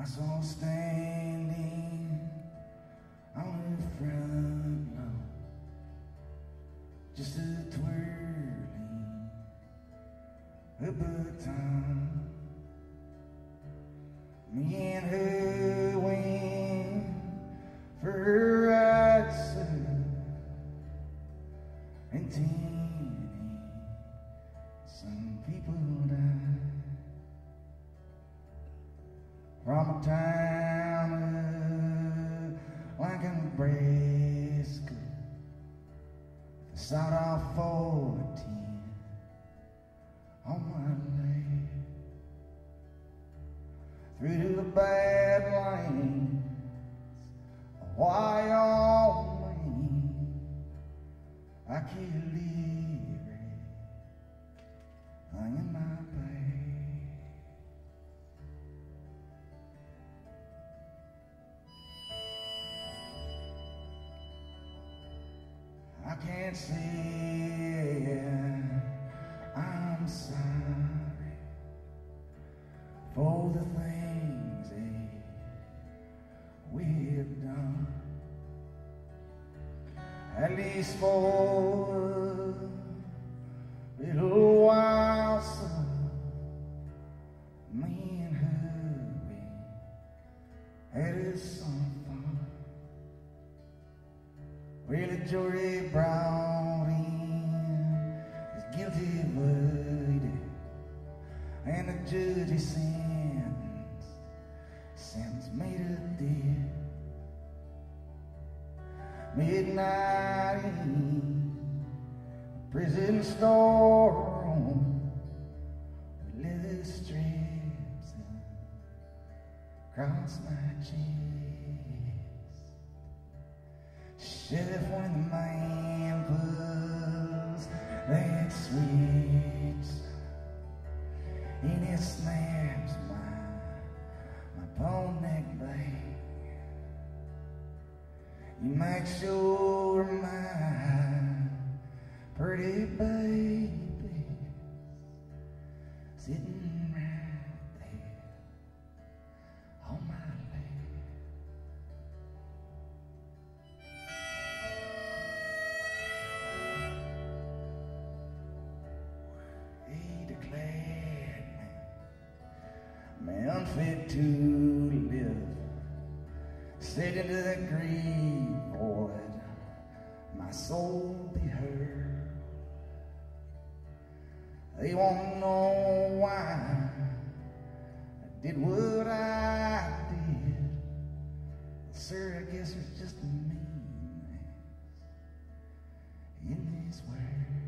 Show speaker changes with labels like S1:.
S1: I saw standing on the front lawn, just a twirling a baton. Me and her went for her right side and ten some people from a town of like Nebraska, south of 14 on my leg through to the Badlands of Wyoming. I killed every Can't say I'm sorry for the things that we've done. At least for a little while, son, me and her, we had some fun. The jury brought in his guilty verdict, and the judge he sentenced, sentence made a deal. Midnight in the prison storeroom with leather strips across my chest. When the man pulls that switch and it snaps my my bone neck back. You make sure my pretty baby Fit to live. Said into the grave void, my soul be heard. They won't know why I did what I did. Sir, I guess it's just the in these words.